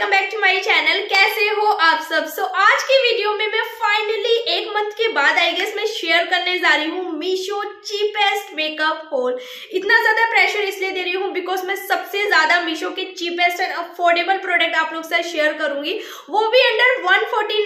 Welcome back to my channel कैसे हो आप सब? सो so, आज की वीडियो में मैं फाइनली एक मंथ के बाद आई गेस मैं शेयर करने जा रही हूँ मीशो चीपेस्ट मेकअप होल इतना ज़्यादा प्रेशर इसलिए दे रही हूँ बिकॉज़ मैं सबसे ज़्यादा मीशो के चीपेस्ट एंड अफोर्डेबल प्रोडक्ट आप लोग से शेयर करूँगी। वो भी अंडर वन फोर्टी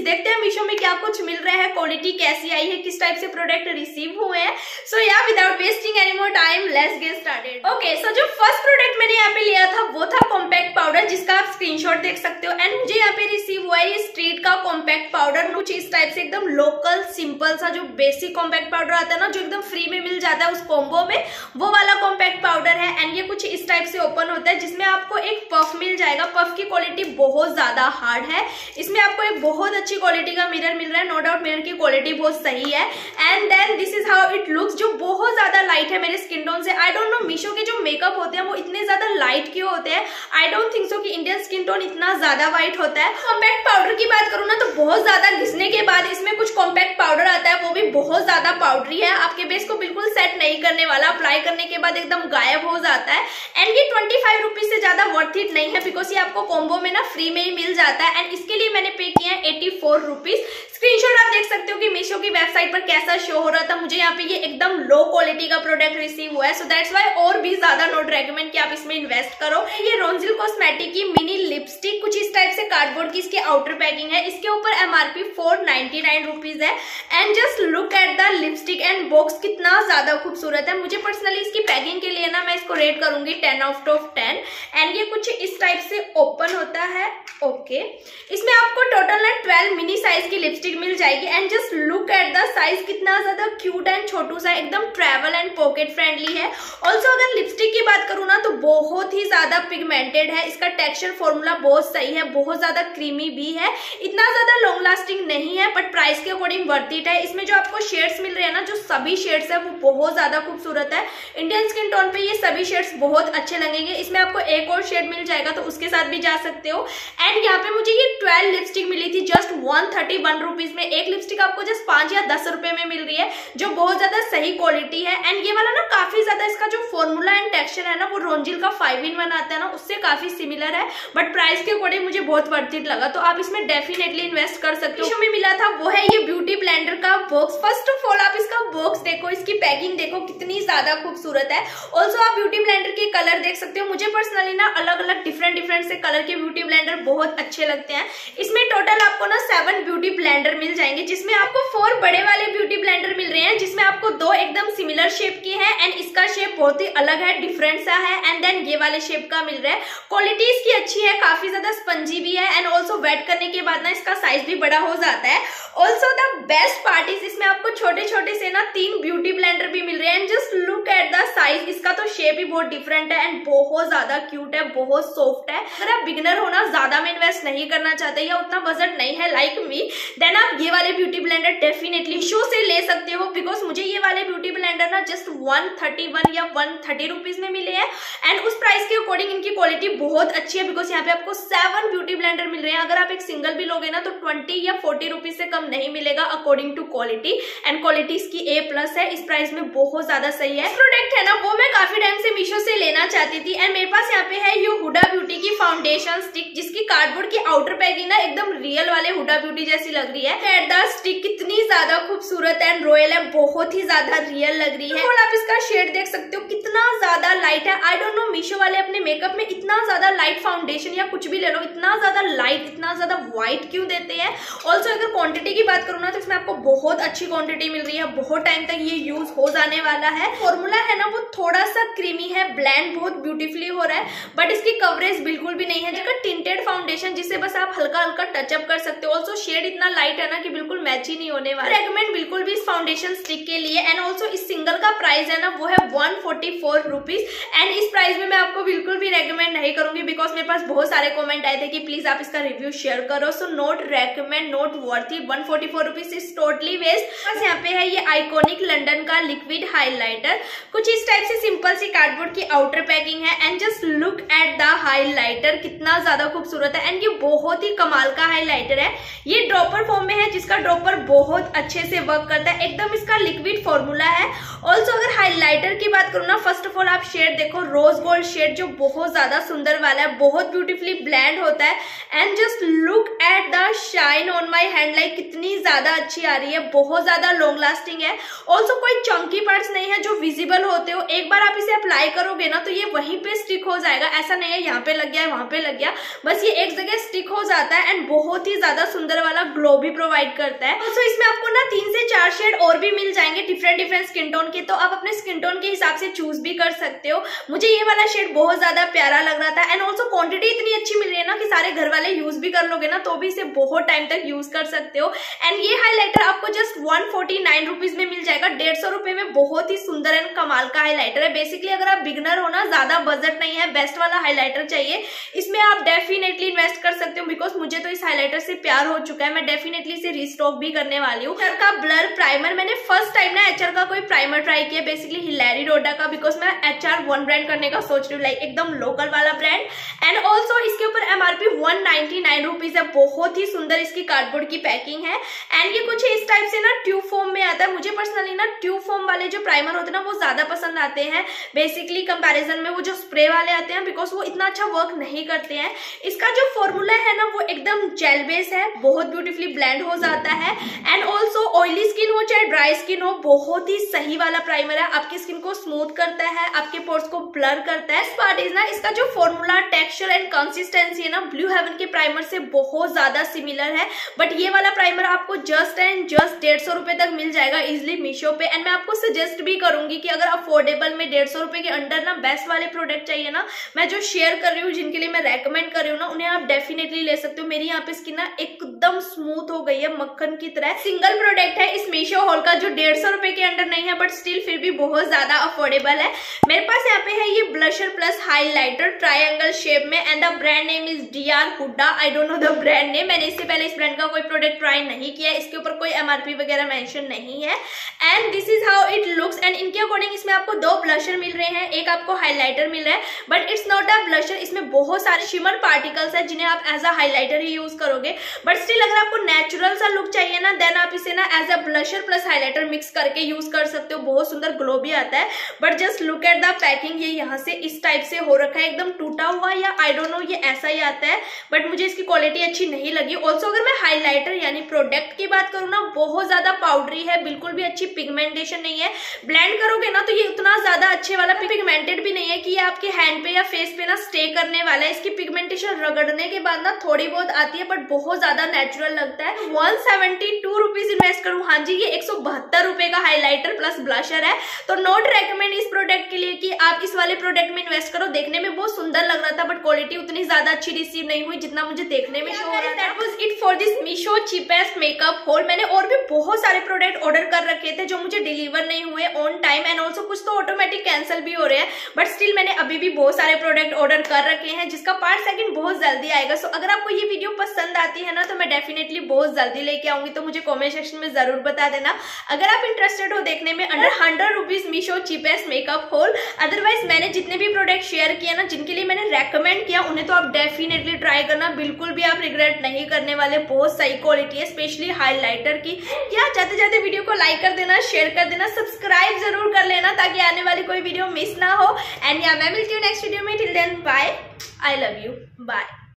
देखते हैं मीशो में क्या कुछ मिल रहा है क्वालिटी कैसी आई है किस टाइप से प्रोडक्ट रिसीव हुए हैं। So yeah without wasting any more time let's get started okay so जो फ़र्स्ट प्रोडक्ट मैंने यहाँ पे लिया था वो था कॉम्पैक्ट पाउडर जिसका आप स्क्रीनशॉट देख सकते हो। एंड मुझे यहाँ पे रिसीव हुआ है ये स्ट्रीट का कॉम्पैक्ट पाउडर कुछ इस टाइप से एकदम लोकल सिंपल सा जो बेसिक कॉम्पैक्ट पाउडर आता है ना, जो एकदम फ्री में मिल जाता है उस कॉम्बो में, वो वाला कॉम्पैक्ट पाउडर है। एंड ये कुछ इस टाइप से ओपन होता है, जिसमें आपको एक पफ मिल जाएगा। पफ की क्वालिटी बहुत ज़्यादा हार्ड है। इसमें आपको एक बहुत अच्छी क्वालिटी का मिरर मिल रहा है। नो डाउट मिरर की क्वालिटी बहुत सही है। And then this is how it looks जो बहुत ज़्यादा लाइट है मेरे स्किन टोन से। आई डोंट नो मीशो के जो मेकअप होते हैं, वो इतने ज़्यादा लाइट क्यों होते हैं? आई डोंट थिंक सो कि इंडियन स्किन टोन इतना ज़्यादा व्हाइट होता है। कॉम्पैक्ट पाउडर की बात करूँ ना तो बहुत ज़्यादा घिसने के बाद इसमें कुछ कॉम्पैक्ट पाउडर आता है, वो भी बहुत ज़्यादा पाउडरी है, आपके बेस को बिल्कुल सेट नहीं करने वाला अप्लाई करने के बाद एकदम गायब हो जाता है। एंड ये ट्वेंटी फाइव रुपीज़ से ज़्यादा वर्थ इट नहीं है बिकॉज़ ये आपको कॉम्बो में ना फ्री में ही मिल जाता है। एंड इसके लिए मैंने पे किया है एटी फोर रुपीज़ स्क्रीनशॉट आप देख सकते हो कि मीशो की वेबसाइट पर कैसा शो हो रहा था। मुझे यहाँ पे ये एकदम लो क्वालिटी का प्रोडक्ट रिसीव हुआ है। सो दैट्स वाई और भी ज़्यादा नोट रेकमेंड कि आप इसमें इन्वेस्ट करो। ये रोंजिल कॉस्मेटिक की मिनी लिपस्टिक कुछ इस टाइप से कार्डबोर्ड की इसकी आउटर पैकिंग है। इसके ऊपर MRP four ninety nine rupees है। And just look at the lipstick and box कितना ज़्यादा खूबसूरत है। मुझे पर्सनली इसकी पैकिंग के लिए ना मैं इसको रेट करूँगी टेन ऑफ़ टेन एंड ये कुछ इस टाइप से ओपन होता है। Okay okay. इसमें आपको टोटल ना ट्वेल्व मिनी साइज़ की लिपस्टिक मिल जाएगी। And just look at the size कितना ज़्यादा क्यूट एंड छोटू सा, एकदम ट्रेवल एंड पॉकेट फ्रेंडली है। ऑल्सो अगर लिपस्टिक की बात करूँ ना तो बहुत ही ज़्यादा पिगमेंटेड है। इसका टेक्सचर फॉर्मूला बहुत सही है। बहुत ज़्यादा क्रीमी भी है। इतना ज़्यादा लॉन्ग लास्टिंग नहीं है बट प्राइस के अकॉर्डिंग वर्थ इट है। इसमें जो आपको शेड्स मिल रहे हैं ना, जो सभी शेड्स है, वो बहुत ज़्यादा खूबसूरत है। इंडियन स्किन टोन पे ये सभी शेड्स बहुत अच्छे लगेंगे। इसमें आपको एक और शेड मिल जाएगा तो उसके साथ भी जा सकते हो। एंड यहाँ पे मुझे ये ट्वेल्व लिपस्टिक मिली थी just one thirty one rupees में। एक लिपस्टिक आपको जस्ट पाँच या दस रुपए में मिल रही है, जो बहुत ज़्यादा सही क्वालिटी है। एंड ये वाला ना, काफ़ी ज़्यादा इसका जो फॉर्मूला एंड टेक्सचर है ना, वो रोंजिल का फाइव इन वन आता है ना, उससे काफ़ी सिमिलर है। बट प्राइस के अकॉर्डिंग मुझे बहुत वर्थ लगा। तो आप इसमें डेफिनेटली इन्वेस्ट कर सकते हो। मिला था, वो है ये ब्यूटी ब्लेंडर का बॉक्स फ़र्स्ट ऑफ़ ऑल आप इसका बॉक्स देखो, इसकी पैकिंग देखो, कितनी ज़्यादा खूबसूरत है। ऑल्सो आप ब्यूटी ब्लेंडर के कलर देख सकते हो। मुझे पर्सनली ना अलग अलग डिफरेंट डिफरेंट से कलर के ब्यूटी ब्लेंडर बहुत अच्छे लगते हैं। इसमें टोटल आपको ना सेवन ब्यूटी ब्लेंडर मिल जाएँगे, जिसमें आपको फोर बड़े वाले ब्यूटी ब्लेंडर मिल रहे हैं, जिसमें आपको दो एकदम सिमिलर शेप के है एंड इसका शेप बहुत ही अलग है डिफरेंट सा है एंड देन ये वाले शेप का मिल रहा है। क्वालिटी इसकी अच्छी है, काफ़ी ज़्यादा स्पंजी भी है एंड ऑल्सो वेट करने के बाद ना इसका साइज़ भी बड़ा हो जाता है। Also the best part is इसमें आपको छोटे छोटे से ना तीन ब्यूटी ब्लेंडर भी मिल रहे हैं। Just look at the size इसका तो शेप ही बहुत डिफरेंट है एंड बहुत ज़्यादा क्यूट है, बहुत सॉफ्ट है। अगर आप बिगनर होना ज़्यादा में इन्वेस्ट नहीं करना चाहते या उतना बजट नहीं है लाइक मी देन आप ये वाले ब्यूटी ब्लेंडर डेफिनेटली शो से ले सकते हो बिकॉज़ मुझे ये वाले ब्यूटी ब्लेंडर ना जस्ट वन थर्टी वन या वन थर्टी रुपीज़ में मिले हैं। एंड उस प्राइस के अकॉर्डिंग इनकी क्वालिटी बहुत अच्छी है बिकॉज़ यहाँ पे आपको सेवन ब्यूटी ब्लेंडर मिल रहे हैं। अगर आप एक सिंगल भी लोगे ना तो ट्वेंटी या फोर्टी रुपीज़ से कम नहीं मिलेगा according to quality and quality इसकी ए प्लस है। इस प्राइस में बहुत ज़्यादा सही है। प्रोडक्ट है ना, वो मैं काफ़ी टाइम से मीशो से लेना चाहती थी। एंड मेरे पास यहाँ पे है ये हुडा ब्यूटी की फाउंडेशन स्टिक जिसकी कार्डबोर्ड की आउटर पैकिंग ना एकदम रियल वाले हुडा ब्यूटी जैसी लग रही है। एट स्टिक कितनी ज़्यादा खूबसूरत एंड रॉयल है। बहुत ही ज़्यादा रियल लग रही है। और आप इसका शेड देख सकते हो, कितना ज़्यादा लाइट है। आई डोंट नो मीशो वाले अपने मेकअप में इतना ज़्यादा लाइट फाउंडेशन या कुछ भी ले लो, इतना ज़्यादा लाइट इतना ज़्यादा व्हाइट क्यों देते हैं? ऑल्सो अगर क्वांटिटी की बात करूँ ना तो इसमें आपको बहुत अच्छी क्वांटिटी मिल रही है। बहुत टाइम तक ये यूज़ हो जाने वाला है। फॉर्मूला है ना, वो थोड़ा सा क्रीमी है ब्लैंड बहुत ब्यूटीफुली हो रहा है बट इसकी कवरेज बिल्कुल भी नहीं है। जिसका टिंटेड फाउंडेशन जिसे बस आप हल्का हल्का टचअप कर सकते हो। ऑल्सो शेड इतना लाइट है ना कि बिल्कुल मैच ही नहीं होने वाला। रेकमेंड बिल्कुल भी इस फाउंडेशन स्टिक के लिए। एंड ऑल्सो इस सिंगल का प्राइस है ना, वो है वन फोर्टी एंड इस प्राइस में मैं आपको बिल्कुल भी रेकमेंड नहीं करूँगी बिकॉज़ मेरे पास बहुत सारे कॉमेंट आए थे कि प्लीज़ आप इसका रिव्यू शेयर करो। So not recommend not worthy one forty four rupees is totally waste बस यहाँ पे है ये आइकोनिक लंडन का लिक्विड हाईलाइटर कुछ इस टाइप से सिंपल सी कार्डबोर्ड की आउटर पैकिंग है। And just look at the highlighter कितना ज़्यादा खूबसूरत है। एंड ये बहुत ही कमाल का हाईलाइटर है। ये ड्रॉपर फॉर्म में है, जिसका ड्रॉपर बहुत अच्छे से वर्क करता है। एकदम इसका लिक्विड फॉर्मूला है। ऑल्सो अगर हाईलाइटर की बात करूँ ना फ़र्स्ट ऑफ़ ऑल आप शेड देखो रोज गोल्ड शेड जो बहुत ज़्यादा सुंदर वाला है, बहुत ब्यूटीफुली ब्लैंड होता है। And just look at the shine on my hand like कितनी ज़्यादा अच्छी आ रही है, बहुत ज़्यादा लॉन्ग लास्टिंग है। ऑल्सो कोई चंकी पार्ट नहीं है जो विजिबल होते हो। एक बार आप इसे अप्लाई करोगे ना तो ये वहीं पे स्टिक हो जाएगा। ऐसा नहीं है, यहाँ पे लग गया है वहाँ पे लग गया। बस ये एक जगह स्टिक हो जाता है एंड बहुत ही ज़्यादा सुंदर वाला ग्लो भी प्रोवाइड करता है। ऑल्सो इसमें आपको ना तीन से चार शेड और भी मिल जाएँगे डिफरेंट डिफरेंट स्किन टोन के। तो आप अपने स्किन टोन के हिसाब से चूज़ भी कर सकते हो। मुझे ये वाला शेड बहुत ज़्यादा प्यारा लग रहा था। एंड ऑल्सो क्वांटिटी इतनी अच्छी मिल रही है ना कि सारे घर वाले यूज़ भी कर लोगे ना तो भी इसे बहुत टाइम तक यूज़ कर सकते हो। एंड ये हाईलाइटर आपको just one forty nine rupees में मिल जाएगा। डेढ़ सौ रुपए में बहुत ही सुंदर एंड कमाल का हाईलाइटर है। बेसिकली अगर आप बिगनर हो ना, ज़्यादा बजट नहीं है बेस्ट वाला हाईलाइटर चाहिए। इसमें आप डेफिनेटली इन्वेस्ट कर सकते हो बिकॉज़ मुझे तो इस हाईलाइटर से प्यार हो चुका है। मैं डेफिनेटली इसे रिस्टॉक भी करने वाली हूँ। एचर का ब्लर प्राइमर मैंने फ़र्स्ट टाइम ना एचआर का कोई प्राइमर ट्राई किया। बेसिकली हिलैरी रोडा का बिकॉज़ मैं एचआर वन ब्रांड करने का सोच रही हूँ। लाइक एकदम लोकल वाला ब्रांड एंड ऑल्सो इसके ऊपर MRP one ninety nine rupees है। बहुत ही सुंदर इसकी कार्डबोर्ड की पैकिंग है। एंड ये कुछ इस टाइप से ना ट्यूब फॉर्म में आता है। मुझे पर्सनली ना ट्यूब फॉर्म वाले जो प्राइमर होते हैं ना, वो ज़्यादा पसंद आते हैं। बेसिकली कंपैरिजन में वो जो स्प्रे वाले आते हैं बिकॉज़ वो इतना अच्छा वर्क नहीं करते हैं। इसका जो फॉर्मूला है ना, वो एकदम जेल बेस है, बहुत ब्यूटीफुली ब्लेंड हो जाता है। एंड ऑल्सो ऑयली स्किन हो, चाहे ड्राई स्किन हो, बहुत ही सही वाला प्राइमर है। आपकी स्किन को स्मूथ करता है, आपके पोर्स को ब्लर करता है। पार्ट इज़ ना इसका जो फॉर्मूला टेक्सचर एंड कंसिस्टेंसी है ना ब्लू हेवन के प्राइमर से बहुत ज़्यादा सिमिलर है। बट ये वाला प्राइमर आपको जस्ट एंड जस्ट डेढ़ सौ रुपए तक मिल जाएगा। इजिली मीशो पे। एंड मैं आपको सजेस्ट भी करूँगी कि अगर अफोर्डेबल में डेढ़ सौ रुपए के अंडर ना बेस्ट वाले प्रोडक्ट चाहिए ना, मैं जो शेयर कर रही हूँ, जिनके लिए मैं रेकमेंड कर रही हूँ ना, उन्हें आप डेफिनेटली ले सकते हो। मेरी यहाँ पे स्किन ना एकदम स्मूथ हो गई है, मक्खन की तरह। सिंगल प्रोडक्ट है इस मीशो हॉल का, जो डेढ़ सौ रुपए के अंडर नहीं है बट स्टिल फिर भी बहुत ज़्यादा अफोर्डेबल है। मेरे पास यहाँ पे है ये blusher plus highlighter triangle shape में and the brand name is D R Huda I don't know the brand name मैंने इससे पहले इस ब्रांड का कोई प्रोडक्ट ट्राई नहीं किया इसके ऊपर कोई एमआरपी वगैरह मेंशन नहीं है। And this is how it looks and इनके अकॉर्डिंग इसमें आपको दो ब्लशर मिल रहे हैं। एक आपको हाईलाइटर मिल रहा है। But it's not a blusher इसमें बहुत सारे शिमर पार्टिकल्स है जिन्हें आप एज अ हाईलाइटर ही यूज़ करोगे। बट स्टिल अगर आपको नेचुरल सा लुक चाहिए ना देन आप इसे ना as a blusher plus highlighter mix करके यूज़ कर सकते हो। बहुत सुंदर ग्लो भी आता है। But just look at the packing ये यहाँ से इस टाइप से हो रखा है। एकदम टूटा हुआ या आई डोंट नो ये ऐसा ही आता है। बट मुझे इसकी क्वालिटी अच्छी नहीं लगी। ऑल्सो अगर मैं हाईलाइटर यानी प्रोडक्ट की बात करूँ ना, बहुत ज़्यादा पाउडरी है बिल्कुल भी अच्छी पिगमेंटेशन नहीं है। ब्लेंड करोगे ना तो ये उतना ज़्यादा अच्छे वाला पिगमेंटेड भी नहीं है कि ये आपके हैंड पे या फेस पे ना स्टे करने वाला है। इसकी पिगमेंटेशन रगड़ने के बाद ना थोड़ी बहुत आती है बट बहुत ज़्यादा नेचुरल लगता है। One seventy two rupees invest करूँ। हाँ जी ये एक सौ बहत्तर रुपए का हाईलाइटर प्लस ब्लशर है। तो नोट रेकमेंड इस प्रोडक्ट के लिए कि आप इस वाले प्रोडक्ट में इन्वेस्ट करो। देखने में बहुत सुंदर लग रहा था बट क्वालिटी उतनी ज़्यादा अच्छी रिसीव नहीं हुई जितना मुझे देखने में शो हो रहा था। It for this Meesho cheapest makeup haul मैंने और भी बहुत सारे प्रोडक्ट ऑर्डर कर रखे थे जो मुझे डिलीवर नहीं हुए ऑन टाइम एंड ऑल्सो कुछ तो ऑटोमेटिक कैंसिल भी हो रहे हैं। बट स्टिल मैंने अभी भी बहुत सारे प्रोडक्ट ऑर्डर कर रखे हैं जिसका पार्ट सेकंड बहुत जल्दी आएगा। सो so, अगर आपको ये वीडियो पसंद आती है ना तो मैं डेफिनेटली बहुत जल्दी लेके आऊँगी। तो मुझे कॉमेंट सेक्शन में ज़रूर बता देना। अगर आप इंटरेस्टेड हो देखने में under hundred rupees Meesho cheapest makeup haul otherwise मैंने जितने भी प्रोडक्ट शेयर किया ना जिनके लिए मैंने रेकमेंड किया उन्हें तो आप डेफिनेटली ट्राई करना। बिल्कुल भी आप रिग्रेट नहीं करने वाले। बहुत सही क्वालिटी है स्पेशली हाईलाइटर की। या जाते जाते वीडियो को लाइक कर देना शेयर कर देना सब्सक्राइब ज़रूर कर लेना ताकि आने वाली कोई वीडियो मिस ना हो। एंड या मैं मिलती हूँ नेक्स्ट वीडियो में। Till then bye I love you bye